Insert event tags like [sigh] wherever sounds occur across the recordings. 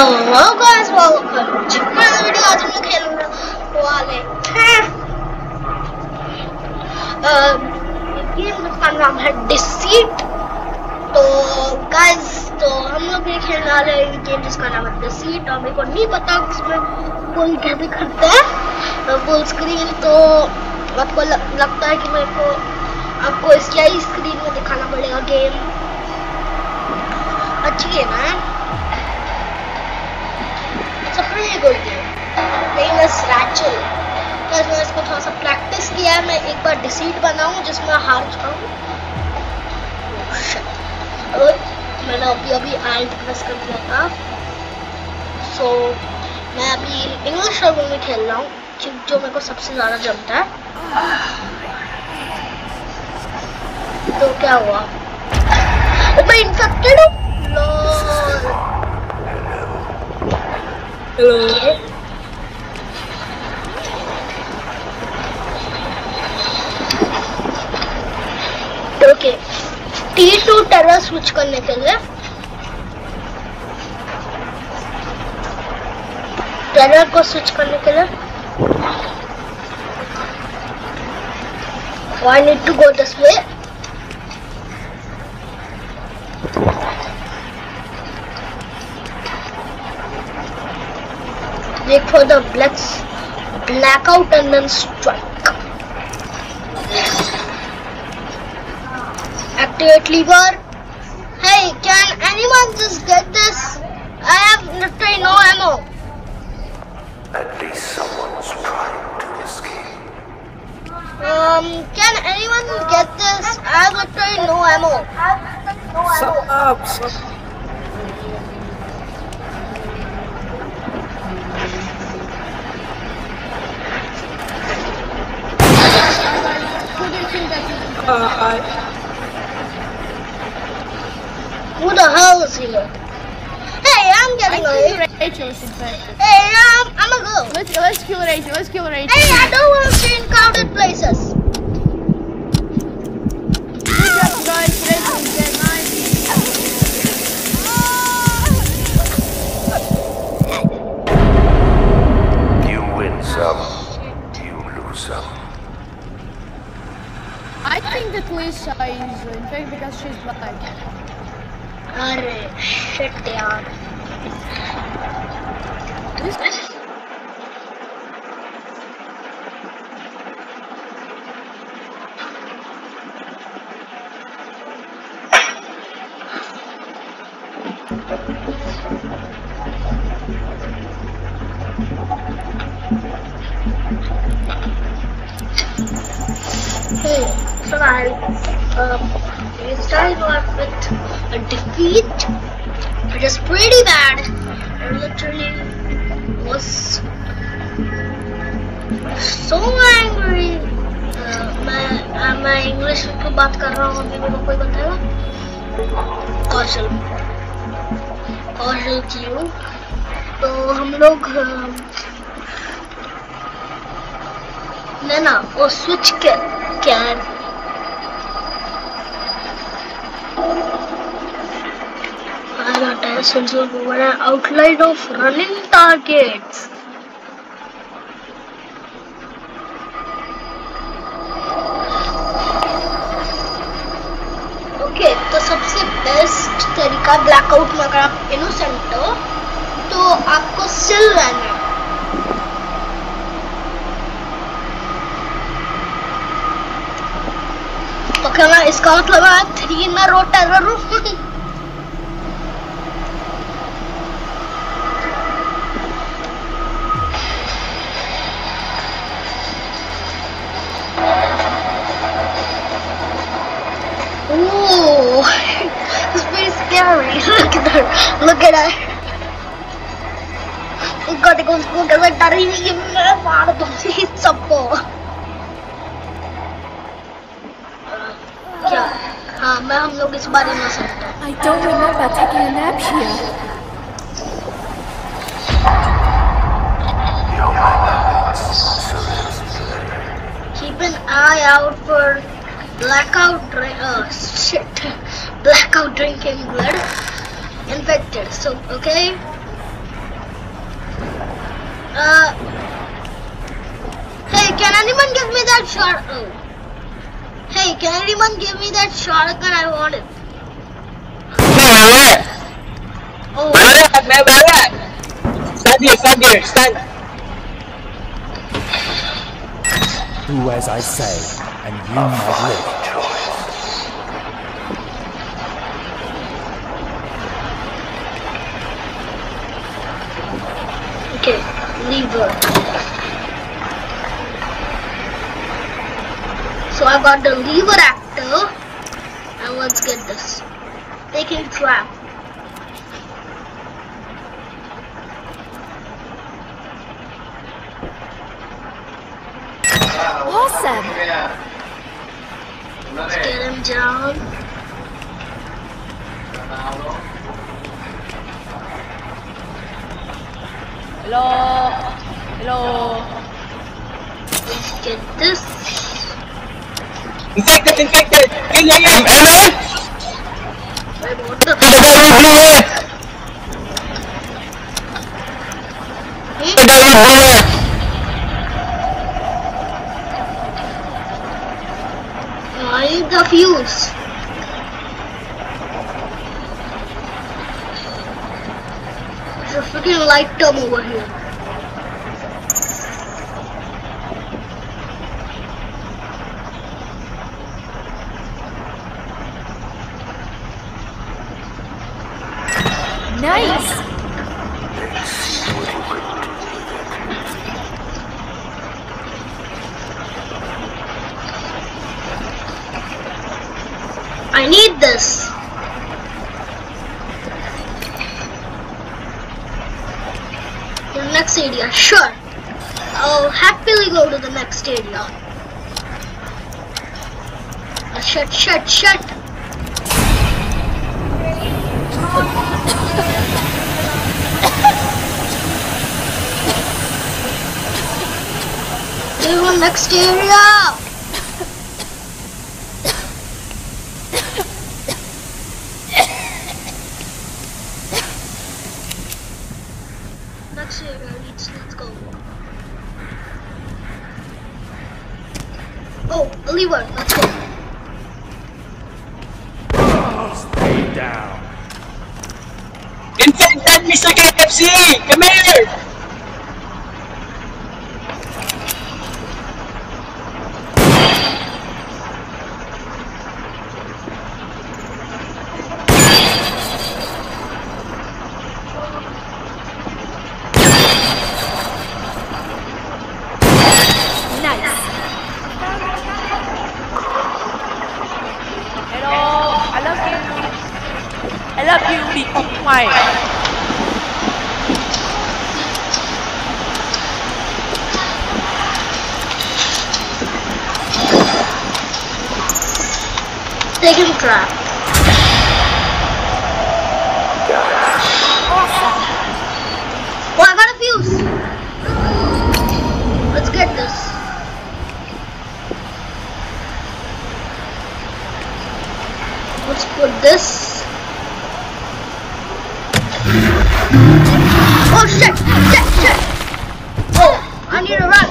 Guys, welcome to my video. आज हम खेलने वाले हैं गेम का नाम है डिसीट तो गाइस तो हम लोग ये खेलने वाले हैं गेम जिसका नाम है डिसीट और मेरे को नहीं पता उसमें कोई कैसे करते हैं फुल स्क्रीन तो आपको लग, लगता है कि मेरे को आपको इसलिए ही स्क्रीन में दिखाना पड़ेगा गेम अच्छी गेम है Pretty good game. Name is Rachel. बस मैं इसको थोड़ा सा प्रैक्टिस किया है। मैं एक बार डिसीट बनाऊँ जिसमें हार चुका हूँ Oh, और मैंने अभी अभी आल्ट प्रेस कर दिया था। सो so, मैं अभी इंग्लिश सर्वर में खेल रहा हूँ जो मेरे को सबसे ज़्यादा जमता है। तो क्या हुआ? मैं इन्फेक्टेड हूँ। Hello okay T to turn switch करने के लिए टर्नर को स्विच करने के लिए I need to go this way Wait for the blacks blackout and then strike. Activate lever. Hey, can anyone just get this? I have literally no ammo. At least someone's trying to escape. Um, can anyone get this? I have literally no ammo. Sup up, sup I, Who the hell is here? Hey, I'm getting I away. think Rachel is infected. Hey, um, I'm a girl. Let's let's kill Rachel. Let's kill Rachel. Hey, I don't want to stay in crowded places. in fact because she's black. Alright, shit, yaar. This so I um, we started off with a defeat, which is pretty bad. I literally was so angry. Uh, मैं uh, मैं English में बात कर रहा हूँ अभी मेरे को कोई बताएगा कौशल कौशल क्यों तो हम लोग um, ने वो स्विच के क्या Attachments will provide an outline of running targets. Okay तो सबसे बेस्ट तरीका ब्लैकआउट में अगर आप इनोसेंट हो तो आपको स्टिल रहना है तो इसका मतलब है थ्री में रो [laughs] scary. Look at her. Look at her. उसका देखो उसको कैसे डर ही नहीं है मैं मार दूंगी सबको क्या हाँ मैं हम लोग इस बारे में सकते हैं I don't remember taking a nap here. You're my puppets, so there's play. keep an eye out for blackout drink. Shit, blackout drinking blood infected. So okay, Uh, hey, can anyone give me that shot? Oh. Hey, can anyone give me that shotgun? I want it. Oh, Barak, main barak. Stand here, stand here, stand. Do as I say, and you might live. Choice. okay. Lever. So I got the lever actor. And let's get this. Taking trap. Awesome. Let's get him down. Hello. Hello. Let's get this. Infected, infected. Kill him. Hello? Wait, what the? Ada blue eh. Hmm? Ada blue eh. I need the fuse. There's a freaking light tub over here. Nice. I need this. The next area, sure. I'll happily go to the next area. Uh, shut, shut, shut. To the next area. Next area, let's, let's go. Oh, a lever, let's go. Down. Mr. KFC. Come here. Nice. Hello. I love you. I love you, Lee Kong Mai. Taking trap. Oh, I got a fuse. Let's get this. Let's put this. Oh shit! Shit! Shit! Oh, I need to run.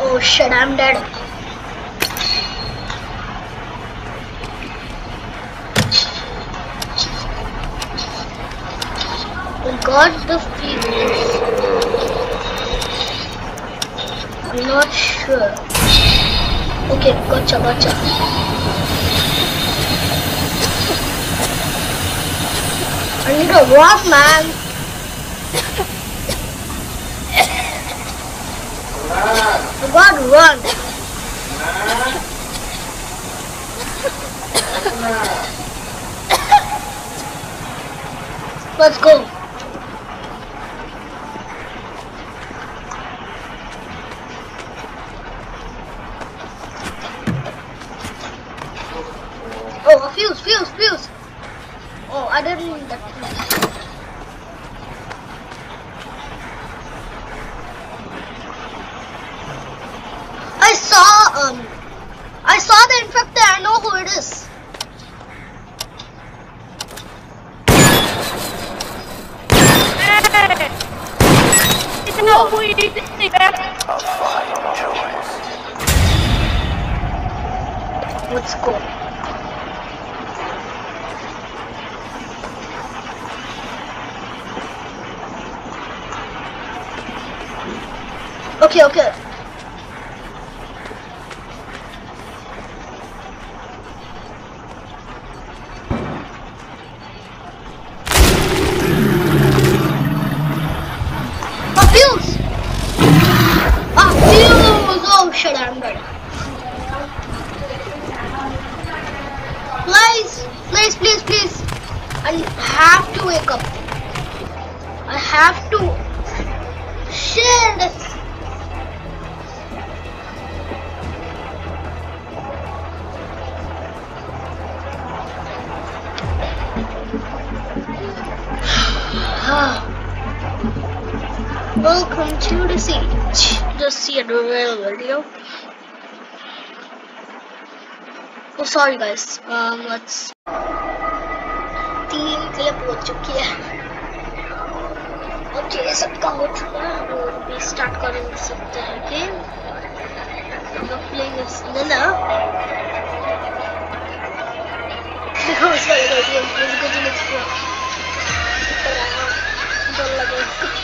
Oh shit! I'm dead. We got the fuse. I'm not sure. Okay, gotcha, gotcha. I need a rock, man. I gotta run. Let's go. Oh, a fuse, fuse, fuse. Oh, I didn't need that fuse. I saw um it is. It's no way. A fine choice. Let's go. Okay, okay. Oh, sorry guys. Um, let's. तीन clip हो चुकी है okay सबका हो चुका है और भी स्टार्ट कर सकते हैं गेम as Nana because वाले का गेम मुझे कुछ नहीं छुआ डर लगे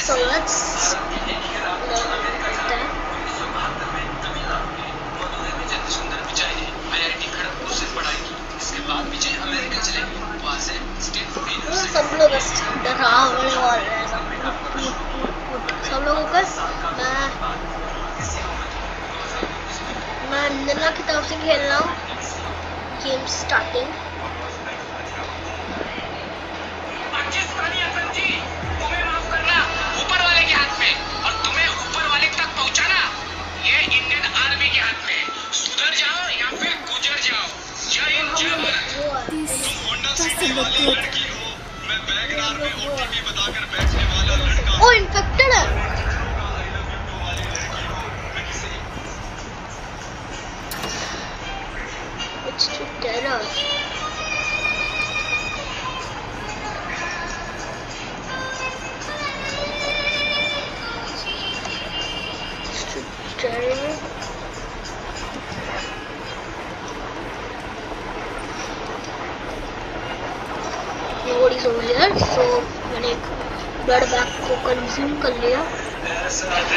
So let's load that. सब लोग डरा हुए और सब लोगों का मैं मैं नन्ना की तरफ़ से खेल रहा हूँ। Game starting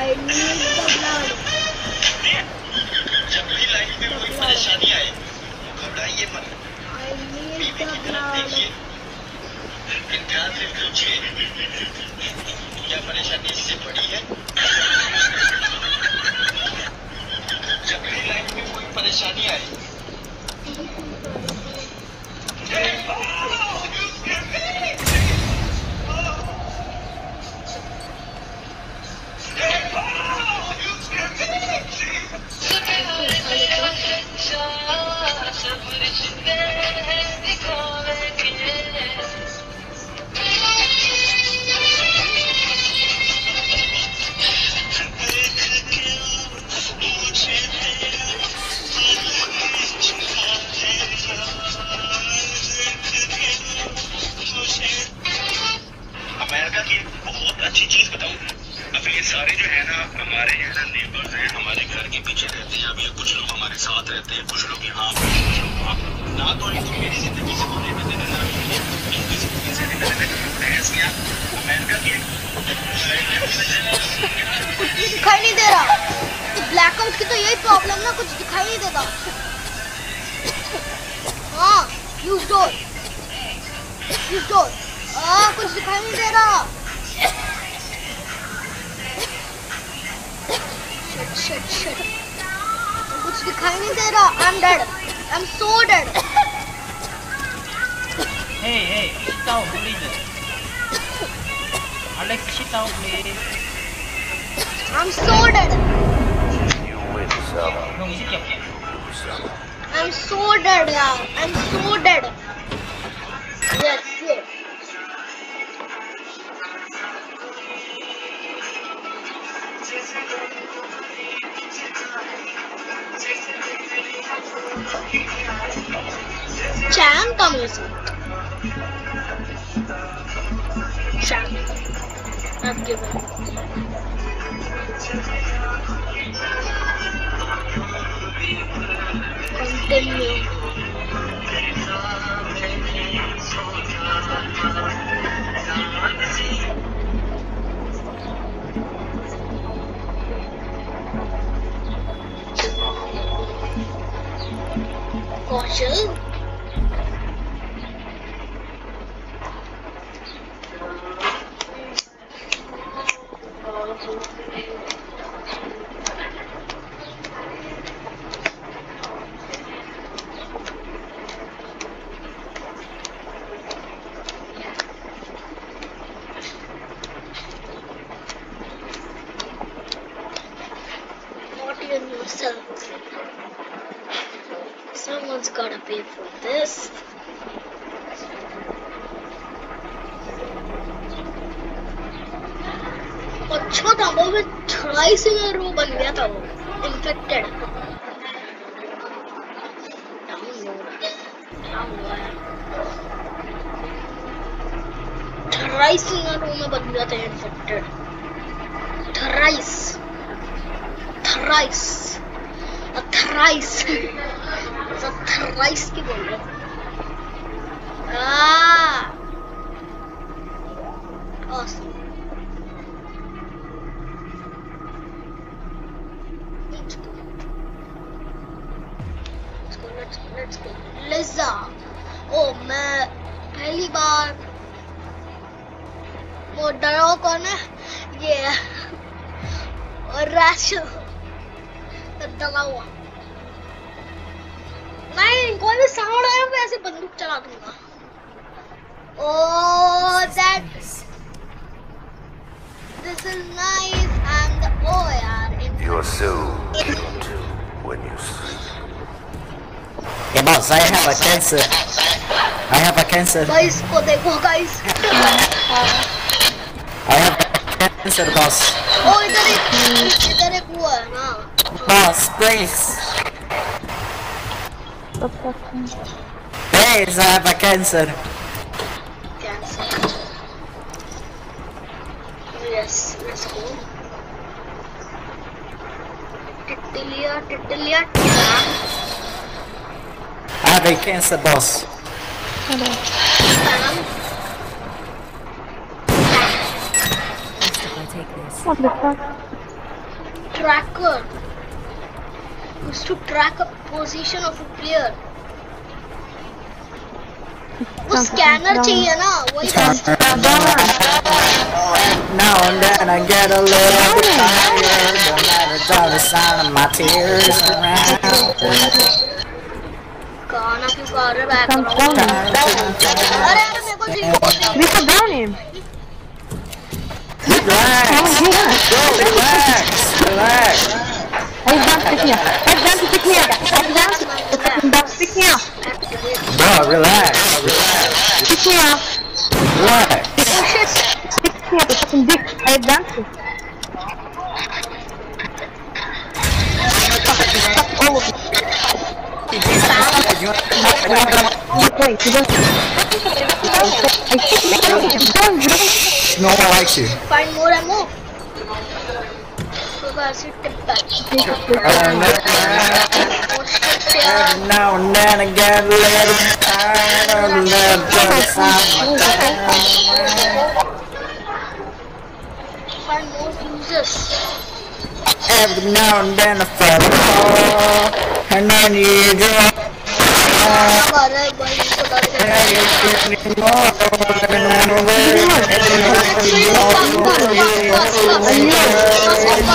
I need the blood जब भी लाइफ में कोई परेशानी आए घबराइए मत आई नीड द ब्लड ध्यान से पूछिए है ना, हमारे है ना नेबर्स हैं, हमारे घर के पीछे रहते हैं ये कुछ लोग हमारे साथ रहते हैं, कुछ लोग यहाँ पे कुछ लोग वहाँ पे। ना तो इनको मेरी ज़िंदगी से कोई लेना देना ना इनकी ज़िंदगी से लेना देना बहस किया अमेरिका की दिखाई नहीं दे रहा। तो ब्लैकआउट की तो यही प्रॉब्लम ना, कुछ दिखाई नहीं देता। हाँ यूज़ डोर यूज़ डोर हाँ कुछ दिखाई नहीं दे रहा। शिट शिट शिट कुछ दिखाई नहीं दे रहा I am dead I am so dead Hey, hey, sit down, please. Alex, sit down, please. I am so dead You win some, No, sit down. lose some. I am so dead यार I am Caution. thrice in a room Bangladesh they infected. Thrice. Thrice. A thrice. it's a thrice की बोल रहे Ah. Awesome. चला दूंगा Oh, that this is nice and oh यार in You're so [laughs] cute when you sleep. Hey boss, I have a cancer. I have a cancer. guys को देखो guys [laughs] I have a cancer, boss. oh इधर एक इधर एक वो है ना Boss, please. I have a cancer. Yes, I have a cancer, boss. Hello. What the fuck? Tracker. Used to track a position of a player. वो scanner चाहिए ना वही best Now and then I get a little bit tired. No matter all the sound of my tears around. गाना क्यों गा रहे background अरे अरे मेरे को जी We put down him. Relax. Relax. Relax. Head's down, stick me out. Head's down, stick me out. Head's down, stick me out. Bro, relax. Relax. Stick me out. Relax. Oh shit. Stick me out, the fucking dick. Head down. All of you. No one likes you. Find more ammo. So that's it. Every now and then I get a little tired of the love, but I'm Every now and then I fall and then. I knew it.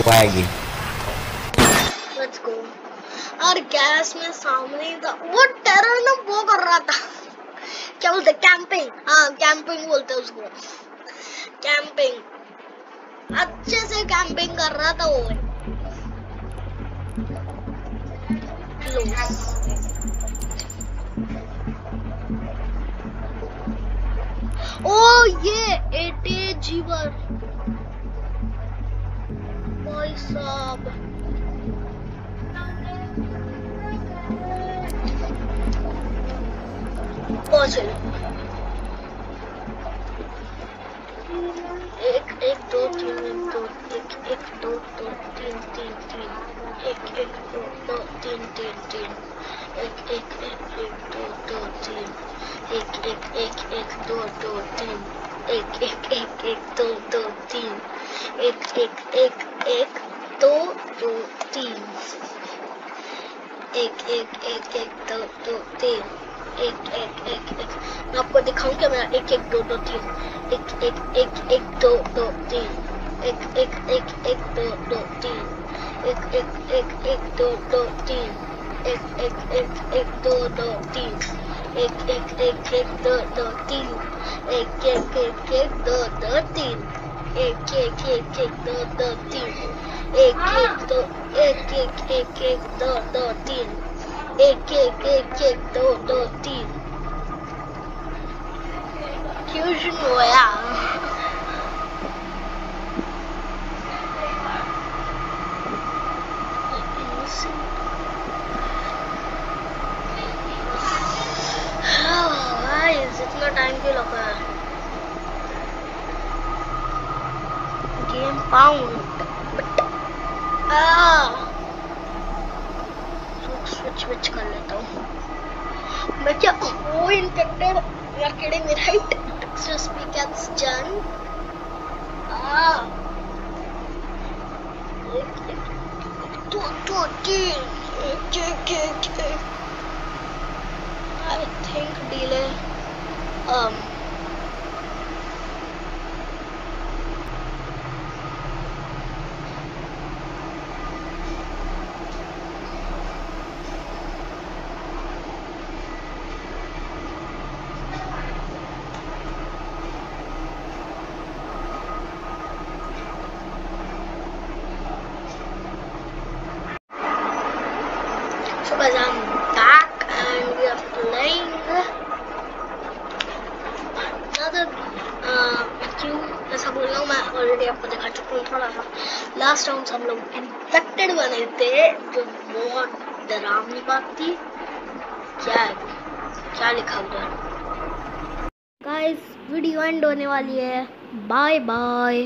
Swaggy. Let's go. और gas में सामने था। वो terror ना वो कर रहा था। क्या बोलते कैंपिंग हाँ कैंपिंग बोलते उसको। कैंपिंग अच्छे से कैंपिंग कर रहा था वो। ओ, ये एटे जीवर भाई साहब पहुंचे एक एक दो तीन एक दो एक एक दो दो तीन तीन तीन एक एक दो दो तीन तीन तीन एक एक एक एक दो दो तीन एक एक एक एक दो दो तीन एक एक एक एक दो दो तीन एक एक एक एक दो दो तीन एक एक एक एक दो दो तीन एक एक एक एक मैं आपको दिखाऊं क्या मेरा एक एक दो दो तीन एक एक एक एक दो दो तीन एक एक एक एक दो दो तीन एक एक एक एक दो दो तीन एक एक एक एक दो दो तीन एक एक एक एक दो दो तीन एक एक एक एक दो दो तीन ek ek ek ek do do tin ek do ek ek ek ek do do tin ek ek ek ek do do tin Fusion Royale time ke locker mount. But, आ, स्विच स्विच कर लेता हूँ. But या वो infected यार kidding me right access P caps जन आ तो तो T T T I think delay um बहुत राम थी क्या है क्या लिखा उधर गाइस वीडियो एंड होने वाली है। Bye bye